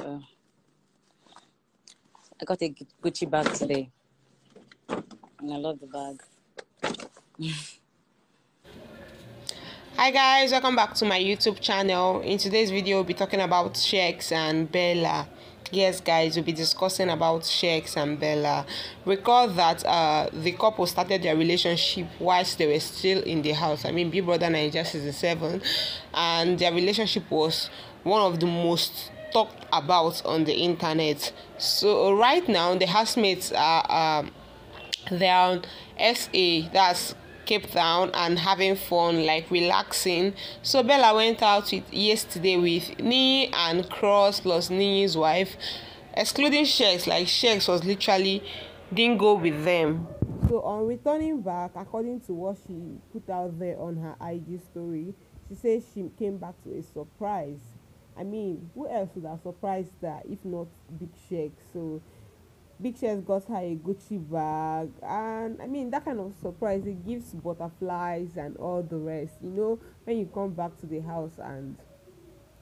So I got a Gucci bag today, and I love the bag. Hi guys, welcome back to my YouTube channel. In today's video, we'll be talking about Sheggz and Bella. Yes, guys, we'll be discussing about Sheggz and Bella. Recall that uh, the couple started their relationship whilst they were still in the house. I mean, Big Brother Nigeria season seven, and their relationship was one of the most talked about on the internet. So right now, the housemates are um, they're on SA. That's Cape Town and having fun, like relaxing. So Bella went out with yesterday with Nee and Cross plus Nee's wife, excluding Sheggz. Like Sheggz was literally didn't go with them. So on returning back, according to what she put out there on her IG story, she says she came back to a surprise. I mean, who else would have surprised her if not Big Sheggz? So Big Sheggz got her a Gucci bag, and I mean that kind of surprise it gives butterflies and all the rest. You know, when you come back to the house and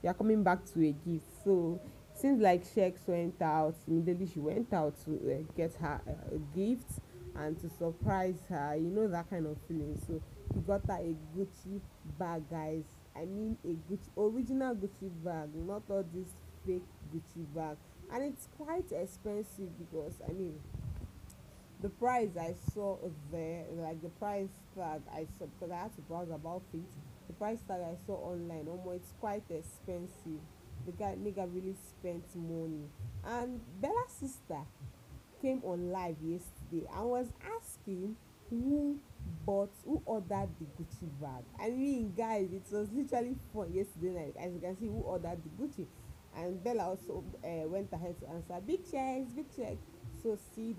you're coming back to a gift. So seems like Sheggz went out immediately. She went out to uh, get her uh, a gift and to surprise her. You know that kind of feeling. So he got her a Gucci bag, guys. I mean a Gucci original Gucci bag, not all this fake Gucci bag and it's quite expensive because I mean the price I saw there, like the price tag I saw because I had to browse about it. The price tag I saw online, almost it's quite expensive. The guy nigga really spent money. And Bella's sister came on live yesterday and was asking who bought who ordered the Gucci bag. I mean guys, it was literally fun yesterday night. As you can see, who ordered the Gucci and Bella also uh, went ahead to answer big checks, big check. So see the